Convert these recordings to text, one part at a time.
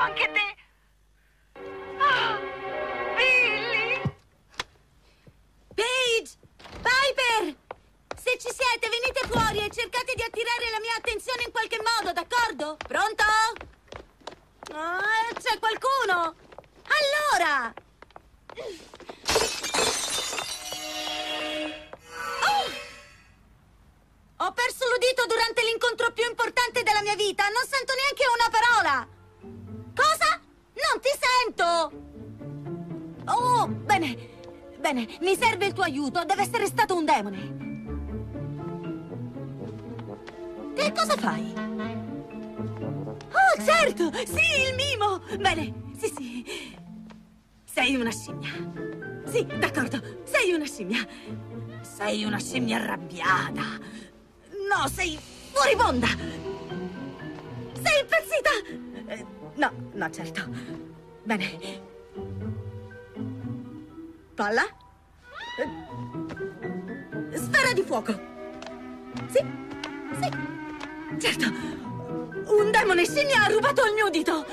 anche te. Ah, Billy! Paige! Piper! Se ci siete, venite fuori e cercate di attirare la mia attenzione in qualche modo, d'accordo? Pronto? Ah, c'è qualcuno! Allora! Oh! Ho perso l'udito durante l'incontro più importante della mia vita. Non ti sento! Oh, bene. Bene, mi serve il tuo aiuto. Deve essere stato un demone. Che cosa fai? Oh, certo! Sì, il mimo! Bene, sì, sì. Sei una scimmia. Sì, d'accordo. Sei una scimmia. Sei una scimmia arrabbiata. No, sei furibonda. Sei impazzita. Eh, no, no, certo. Bene. Palla? Eh, Sfera di fuoco. Sì, sì. Certo. Un demone scimmia ha rubato il mio udito.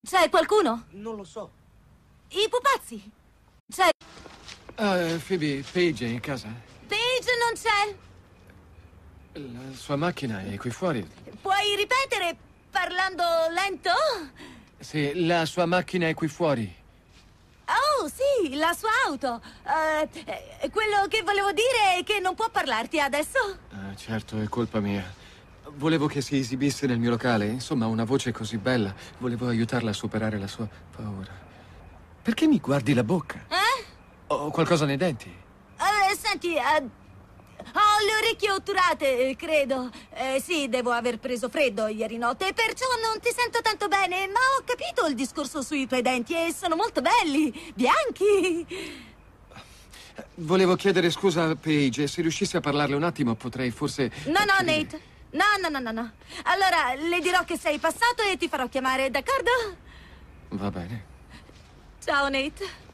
C'è qualcuno? Non lo so. I pupazzi. C'è... Ah, Phoebe, Paige è in casa? Paige non c'è. La sua macchina è qui fuori. Puoi ripetere parlando lento? Sì, la sua macchina è qui fuori. Oh, sì, la sua auto. Eh, quello che volevo dire è che non può parlarti adesso. Ah, certo, è colpa mia. Volevo che si esibisse nel mio locale. Insomma, una voce così bella. Volevo aiutarla a superare la sua paura. Perché mi guardi la bocca? Eh? Ho qualcosa nei denti? Eh, senti, eh, ho le orecchie otturate, eh, credo. Eh, sì, devo aver preso freddo ieri notte, perciò non ti sento tanto bene, ma ho capito il discorso sui tuoi denti e sono molto belli, bianchi. Volevo chiedere scusa a Paige. Se riuscissi a parlarle un attimo, potrei forse... No, no, Nate. No, no, no, no, no. Allora, le dirò che sei passato e ti farò chiamare, d'accordo? Va bene. Ciao, Nate.